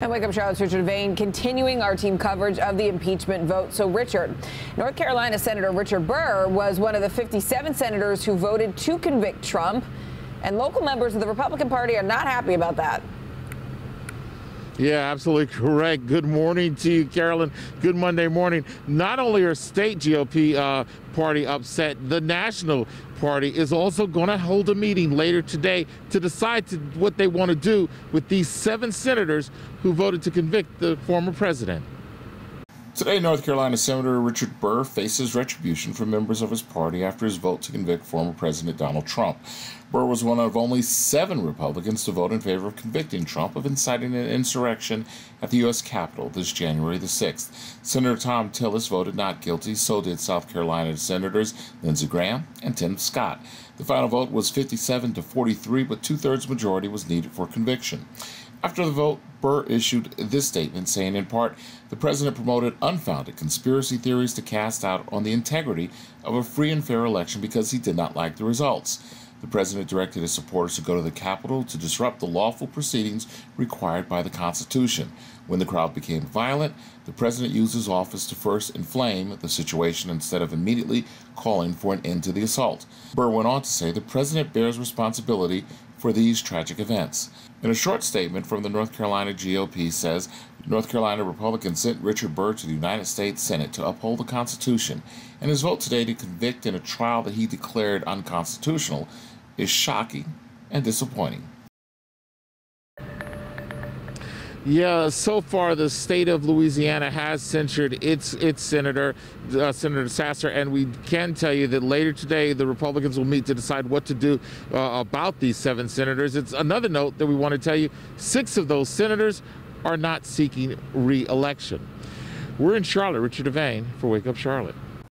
And Wake Up Charlotte's Richard Vane continuing our team coverage of the impeachment vote. So, Richard, North Carolina Senator Richard Burr was one of the 57 senators who voted to convict Trump. And local members of the Republican Party are not happy about that. Yeah, absolutely correct. Good morning to you, Carolyn. Good Monday morning. Not only are state GOP uh, party upset, the national party is also going to hold a meeting later today to decide to, what they want to do with these seven senators who voted to convict the former president. Today, North Carolina Senator Richard Burr faces retribution from members of his party after his vote to convict former President Donald Trump. Burr was one of only seven Republicans to vote in favor of convicting Trump of inciting an insurrection at the U.S. Capitol this January the 6th. Senator Thom Tillis voted not guilty, so did South Carolina Senators Lindsey Graham and Tim Scott. The final vote was 57 to 43, but two thirds majority was needed for conviction. After the vote, Burr issued this statement saying, in part, the president promoted unfounded conspiracy theories to cast doubt on the integrity of a free and fair election because he did not like the results. The president directed his supporters to go to the Capitol to disrupt the lawful proceedings required by the Constitution. When the crowd became violent, the president used his office to first inflame the situation instead of immediately calling for an end to the assault. Burr went on to say the president bears responsibility for these tragic events. In a short statement from the North Carolina GOP says North Carolina Republicans sent Richard Burr to the United States Senate to uphold the Constitution, and his vote today to convict in a trial that he declared unconstitutional is shocking and disappointing. Yeah, so far the state of Louisiana has censured its its senator, uh, Senator Sasser, and we can tell you that later today the Republicans will meet to decide what to do uh, about these seven senators. It's another note that we want to tell you: six of those senators are not seeking re-election. We're in Charlotte. Richard Devane for Wake Up Charlotte.